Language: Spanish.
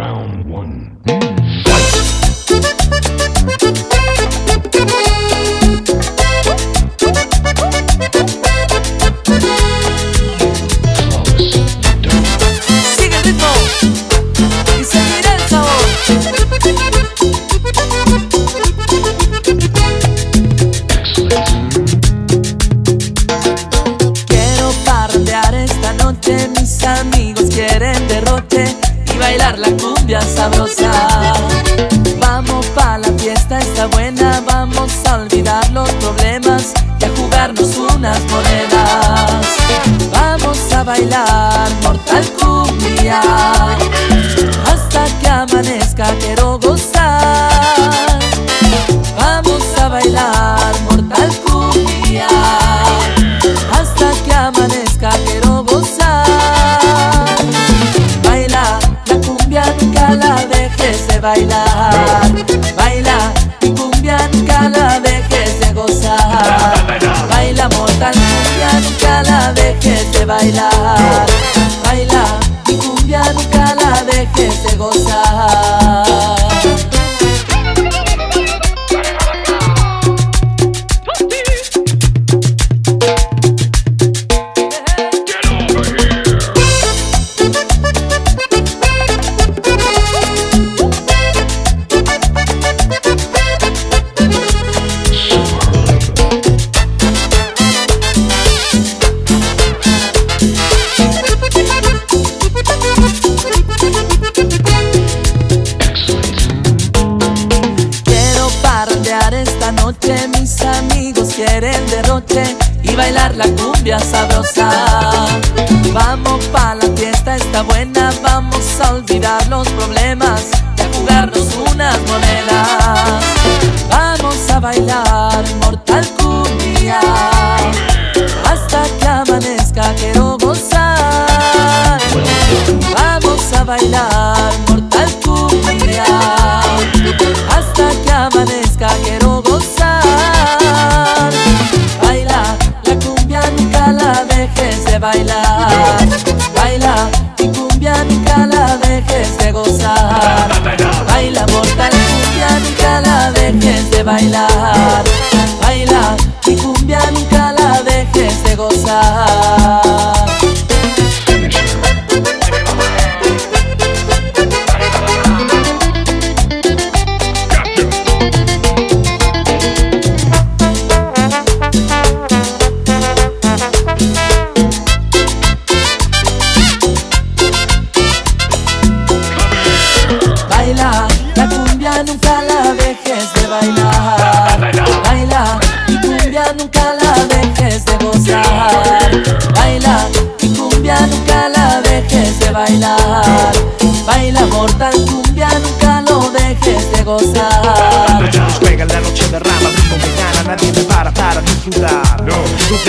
Round one. Fight! Vamos pa' la fiesta, está buena, vamos a olvidar los problemas y a jugarnos unas monedas. Vamos a bailar Mortal Cumbia hasta que amanezca, quiero gozar. Vamos a bailar Mortal Cumbia hasta que amanezca, quiero gozar. Baila la cumbia, nunca la de bailar. Baila mi cumbia, nunca la dejes de gozar. Baila mortal cumbia, nunca la dejes de bailar. Baila mi cumbia, nunca la dejes de gozar. Quieren derroche y bailar la cumbia sabrosa. Vamos pa' la fiesta, está buena, vamos a olvidar los problemas y a jugarnos unas monedas. Vamos a bailar Mortal Cumbia hasta que amanezca, quiero gozar. Vamos a bailar bailar. De bailar. Baila mortal cumbia, nunca lo dejes de gozar. Nos pega la noche derrama, ritmo que gana, nadie me para para disfrutar. No, luz